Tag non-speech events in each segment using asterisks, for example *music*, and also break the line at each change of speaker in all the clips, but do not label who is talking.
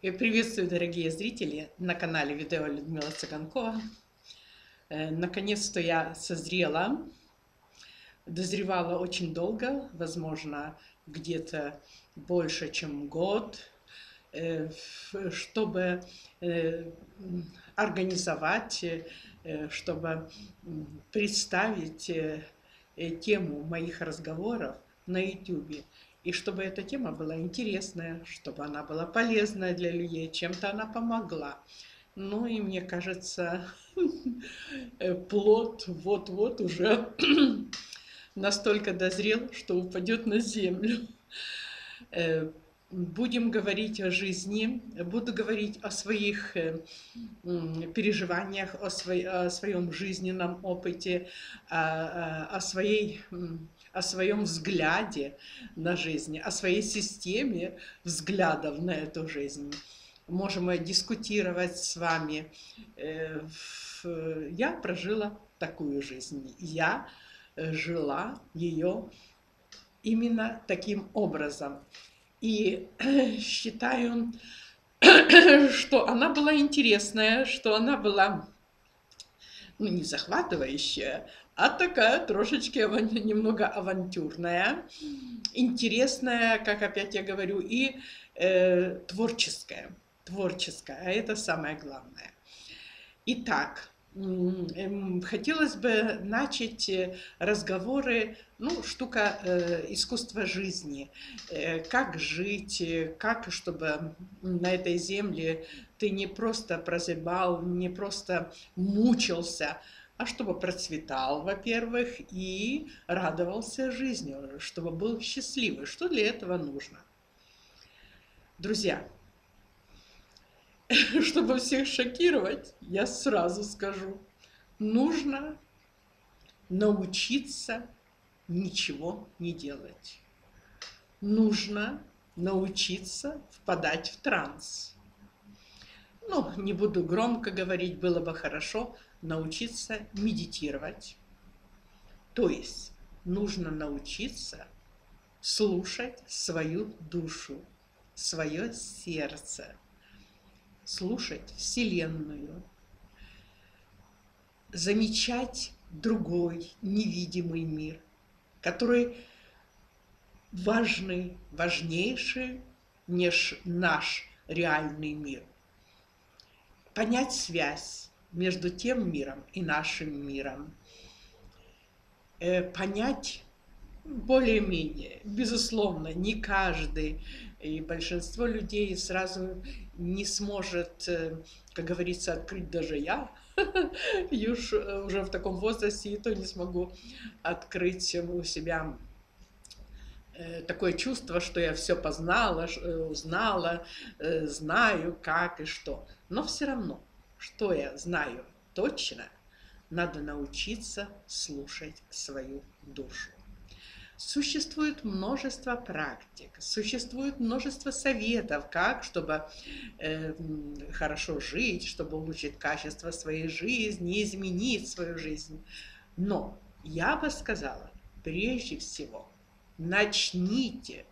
Я приветствую, дорогие зрители, на канале видео Людмила Цыганкова. Э, наконец-то я созрела, дозревала очень долго, возможно, где-то больше, чем год, э, чтобы э, организовать, чтобы представить тему моих разговоров на YouTube и чтобы эта тема была интересная, чтобы она была полезная для людей, чем-то она помогла. Ну и мне кажется, *laughs* плод вот-вот уже *clears throat* настолько дозрел, что упадет на землю. Будем говорить о жизни, буду говорить о своих э, переживаниях, о, своем жизненном опыте, о своей о своем взгляде на жизнь, о своей системе взглядов на эту жизнь. Можем мы дискутировать с вами. Э, я прожила такую жизнь. Я э, жила ее именно таким образом. И *clears throat* считаю, *clears throat* что она была интересная, что она была ну, не захватывающая, а такая трошечки немного авантюрная, интересная, как опять я говорю, и э, творческая. Творческая, а это самое главное. Итак, хотелось бы начать э, разговоры, ну, штука э, искусства жизни. Э, как жить, э, как, чтобы на этой земле ты не просто прозябал, не просто мучился, а чтобы процветал, во-первых, и радовался жизни, чтобы был счастливый. Что для этого нужно? Друзья, *laughs* чтобы всех шокировать, я сразу скажу, нужно научиться ничего не делать. Нужно научиться впадать в транс. Ну, не буду громко говорить, было бы хорошо, научиться медитировать. То есть нужно научиться слушать свою душу, свое сердце, слушать Вселенную, замечать другой невидимый мир, который важный, важнейший, неж наш реальный мир. Понять связь между тем миром и нашим миром. Э, понять более-менее, безусловно, не каждый и большинство людей сразу не сможет, э, как говорится, открыть даже я. *laughs* Уж э, уже в таком возрасте и то не смогу открыть у себя такое чувство, что я все познала, узнала, знаю, как и что. Но все равно что я знаю точно, надо научиться слушать свою душу. Существует множество практик, существует множество советов, как, чтобы э, хорошо жить, чтобы улучшить качество своей жизни, изменить свою жизнь. Но я бы сказала, прежде всего, начните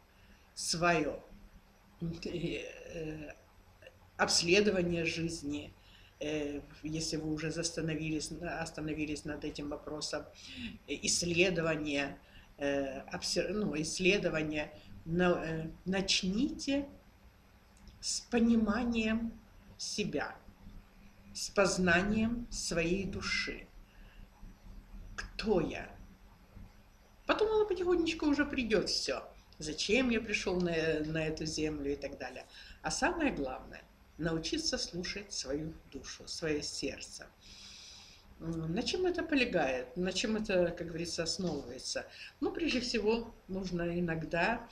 свое э, э, обследование жизни, Э, если вы уже остановились, остановились над этим вопросом, исследование, ну, исследование, э, начните с пониманием себя, с познанием своей души. Кто я? Потом оно потихонечку уже придет все. Зачем я пришел на, на эту землю и так далее. А самое главное, научиться слушать свою душу, свое сердце. На чем это полегает? На чем это, как говорится, основывается? Ну, прежде всего, нужно иногда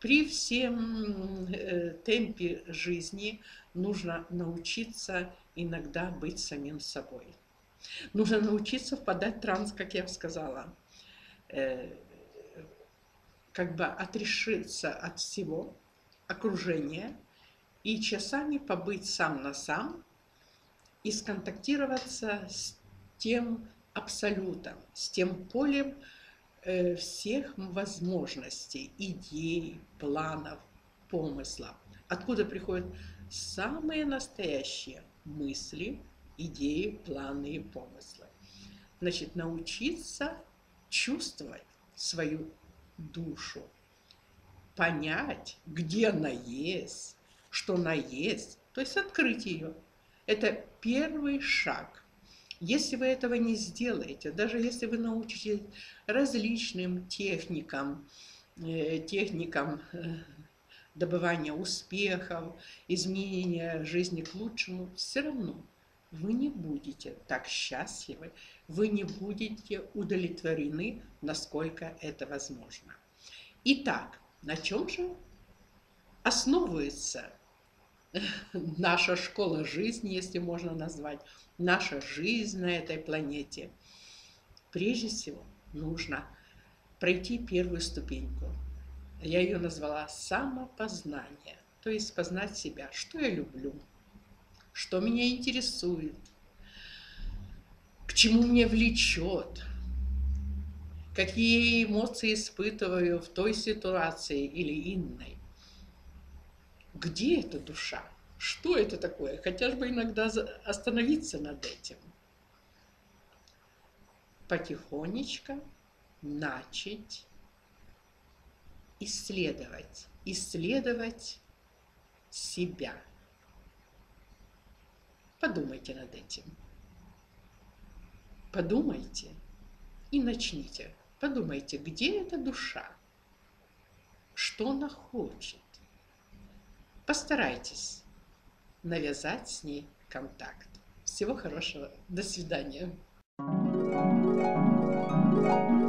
при всем э, темпе жизни нужно научиться иногда быть самим собой. Нужно научиться впадать в транс, как я сказала. Э, как бы отрешиться от всего окружения – и часами побыть сам на сам и сконтактироваться с тем абсолютом, с тем полем, э, всех возможностей, идей, планов, помыслов, откуда приходят самые настоящие мысли, идеи, планы и помыслы. Значит, научиться чувствовать свою душу, понять, где она есть, что она есть, то есть открыть ее. Это первый шаг. Если вы этого не сделаете, даже если вы научитесь различным техникам, э, техникам э, добывания успехов, изменения жизни к лучшему, все равно вы не будете так счастливы, вы не будете удовлетворены, насколько это возможно. Итак, на чем же основывается *laughs* наша школа жизни, если можно назвать, наша жизнь на этой планете? Прежде всего, нужно пройти первую ступеньку. Я ее назвала самопознание, то есть познать себя, что я люблю, что меня интересует, к чему меня влечет, какие эмоции испытываю в той ситуации или иной. Где эта душа? Что это такое? Хотя бы иногда остановиться над этим. Потихонечку начать исследовать, исследовать себя. Подумайте над этим. Подумайте и начните. Подумайте, где эта душа? Что она хочет? Постарайтесь навязать с ней контакт. Всего хорошего. До свидания. thank you